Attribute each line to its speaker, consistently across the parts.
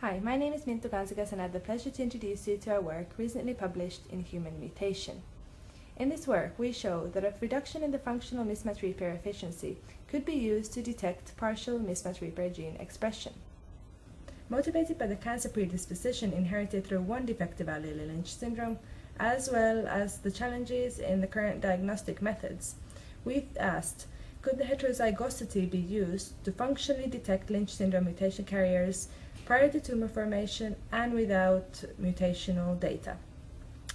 Speaker 1: Hi, my name is Minttu Kansikas and I have the pleasure to introduce you to our work recently published in Human Mutation. In this work, we show that a reduction in the functional mismatch repair efficiency could be used to detect partial mismatch repair gene expression. Motivated by the cancer predisposition inherited through one defective allele Lynch syndrome, as well as the challenges in the current diagnostic methods, we've asked could the heterozygosity be used to functionally detect Lynch syndrome mutation carriers prior to tumor formation and without mutational data.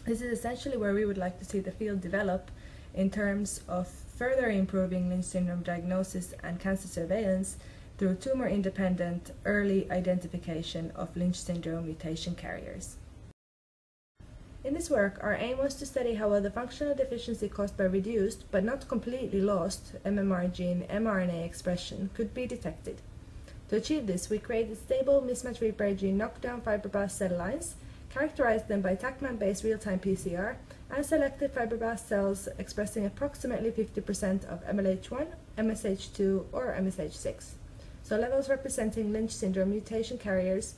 Speaker 1: This is essentially where we would like to see the field develop in terms of further improving Lynch syndrome diagnosis and cancer surveillance through tumor-independent early identification of Lynch syndrome mutation carriers. In this work, our aim was to study how well the functional deficiency caused by reduced, but not completely lost, MMR gene mRNA expression could be detected. To achieve this, we created stable mismatch repair gene knockdown fibroblast cell lines, characterized them by TaqMan-based real-time PCR, and selected fibroblast cells expressing approximately 50% of MLH1, MSH2, or MSH6, so levels representing Lynch syndrome mutation carriers,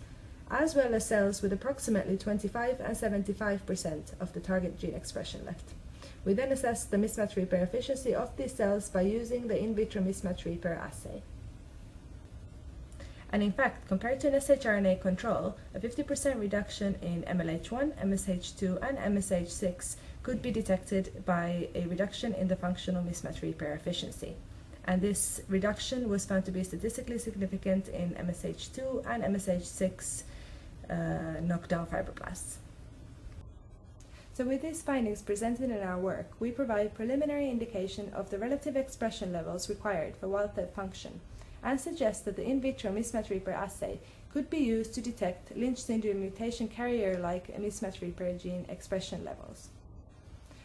Speaker 1: as well as cells with approximately 25 and 75% of the target gene expression left. We then assessed the mismatch repair efficiency of these cells by using the in vitro mismatch repair assay. And in fact, compared to an shRNA control, a 50% reduction in MLH1, MSH2, and MSH6 could be detected by a reduction in the functional mismatch repair efficiency. And this reduction was found to be statistically significant in MSH2 and MSH6 uh, knockdown fibroblasts. So with these findings presented in our work, we provide preliminary indication of the relative expression levels required for wild-type function and suggest that the in vitro mismatch repair assay could be used to detect Lynch syndrome mutation carrier-like mismatch repair gene expression levels.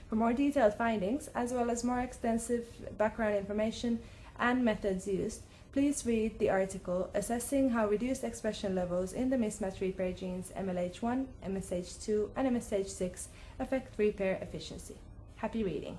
Speaker 1: For more detailed findings, as well as more extensive background information and methods used, please read the article assessing how reduced expression levels in the mismatch repair genes MLH1, MSH2, and MSH6 affect repair efficiency. Happy reading!